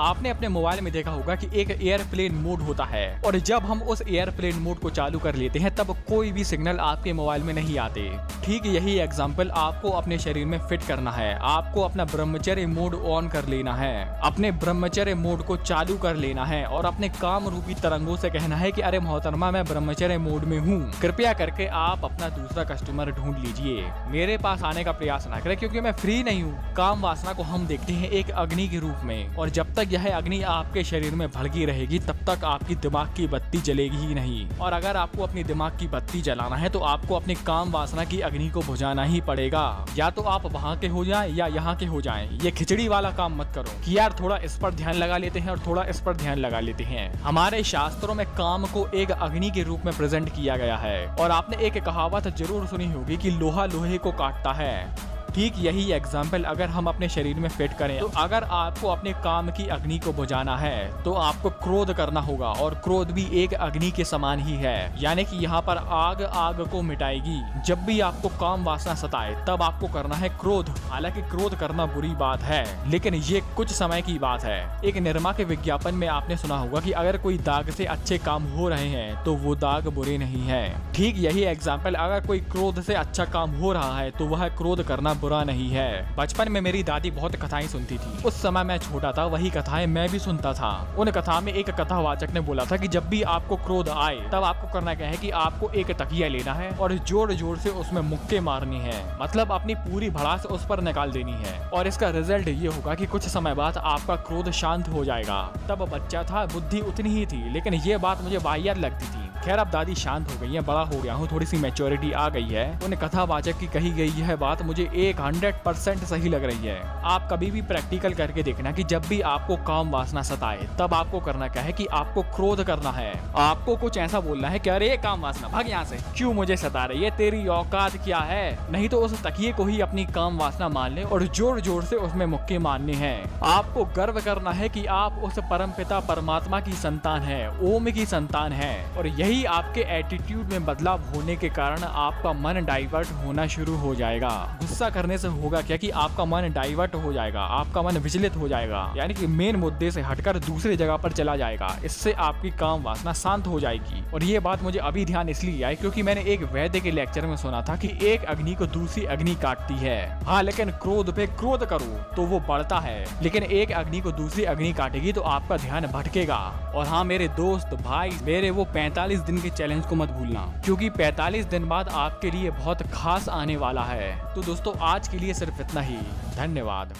आपने अपने मोबाइल में देखा होगा कि एक एयरप्लेन मोड होता है। और जब हम उस एयरप्लेन मोड को चालू कर लेते हैं, तब कोई भी सिग्नल आपके मोबाइल में नहीं आते। ठीक यही एग्ज़ाम्पल आपको अपने शरीर में फिट करना है। आपको अपना ब्रह्मचर्य मोड ऑन कर लेना है। अपने ब्रह्मचर्य मोड को चालू कर लेना है और अपने काम रूपी तरंगों से कहना है कि, अरे मोहतरमा, मैं ब्रह्मचर्य मोड में हूँ। कृपया करके आप अपना दूसरा कस्टमर ढूंढ लीजिए। मेरे पास आने का प्रयास न करें क्योंकि मैं फ्री नहीं हूँ। काम वासना को हम देखते हैं एक अग्नि के रूप में। और जब तक यह अग्नि आपके शरीर में भड़की रहेगी, तब तक आपकी दिमाग की बत्ती जलेगी ही नहीं। और अगर आपको अपनी दिमाग की बत्ती जलाना है तो आपको अपनी काम वासना की अग्नि को बुझाना ही पड़ेगा। या तो आप वहाँ के हो जाए या यहाँ के हो जाए। ये खिचड़ी वाला काम मत करो कि यार थोड़ा इस पर ध्यान लगा लेते हैं और थोड़ा इस पर ध्यान लगा लेते हैं। हमारे शास्त्रों में काम को एक अग्नि के रूप में प्रेजेंट किया गया है। और आपने एक कहावत ज़रूर सुनी होगी कि लोहा लोहे को काटता है। ठीक यही एग्ज़ाम्पल अगर हम अपने शरीर में फिट करें। तो अगर आपको अपने काम की अग्नि को बुझाना है तो आपको क्रोध करना होगा और क्रोध भी एक अग्नि के समान ही है। यानी कि यहाँ पर आग आग को मिटाएगी। जब भी आपको काम वासना सताए, तब आपको करना है क्रोध। हालाँकि क्रोध करना बुरी बात है, लेकिन ये कुछ समय की बात है। एक निर्मा के विज्ञापन में आपने सुना होगा कि अगर कोई दाग से अच्छे काम हो रहे हैं तो वो दाग बुरे नहीं है। ठीक यही एग्ज़ाम्पल अगर कोई क्रोध से अच्छा काम हो रहा है तो वह क्रोध करना बुरा नहीं है। बचपन में मेरी दादी बहुत कथाएँ सुनती थी। उस समय मैं छोटा था, वही कथाएँ मैं भी सुनता था। उन कथा में एक कथावाचक ने बोला था कि जब भी आपको क्रोध आए, तब आपको करना क्या है कि आपको एक तकिया लेना है और ज़ोर ज़ोर से उसमें मुक्के मारनी है। मतलब अपनी पूरी भड़ास उस पर निकाल देनी है। और इसका रिज़ल्ट ये होगा कि कुछ समय बाद आपका क्रोध शांत हो जाएगा। तब बच्चा था, बुद्धि उतनी ही थी, लेकिन ये बात मुझे वाहियात लगती थी। खैर, अब दादी शांत हो गई है, बड़ा हो गया हूँ थोड़ी सी मेच्योरिटी आ गई है। उन कथावाचक की कही गई यह बात मुझे एक हंड्रेड परसेंट सही लग रही है। आप कभी भी प्रैक्टिकल करके देखना कि जब भी आपको काम वासना सताए, तब आपको करना क्या है कि आपको क्रोध करना है। आपको कुछ ऐसा बोलना है कि अरे, काम वासना, भाग यहाँ से। क्यों मुझे सता रही है? तेरी औकात क्या है? नहीं तो उस तकिए को ही अपनी काम वासना मान ले और ज़ोर ज़ोर से उसमें मुक्के मारने हैं। आपको गर्व करना है कि आप उस परम पिता परमात्मा की संतान है, ओम की संतान है और यही यही आपके एटीट्यूड में बदलाव होने के कारण आपका मन डाइवर्ट होना शुरू हो जाएगा। गुस्सा करने से होगा क्या कि आपका मन डाइवर्ट हो जाएगा, आपका मन विचलित हो जाएगा, यानी कि मेन मुद्दे से हटकर दूसरी जगह पर चला जाएगा। इससे आपकी काम वासना शांत हो जाएगी। और ये बात मुझे अभी ध्यान इसलिए आई क्योंकि मैंने एक वैद्य के लेक्चर में सुना था कि एक अग्नि को दूसरी अग्नि काटती है। हाँ लेकिन क्रोध पे क्रोध करो तो वो बढ़ता है। लेकिन एक अग्नि को दूसरी अग्नि काटेगी तो आपका ध्यान भटकेगा। और हाँ मेरे दोस्त, भाई, मेरे वो पैंतालीस दिन के चैलेंज को मत भूलना, क्योंकि 45 दिन बाद आपके लिए बहुत खास आने वाला है। तो दोस्तों, आज के लिए सिर्फ़ इतना ही। धन्यवाद।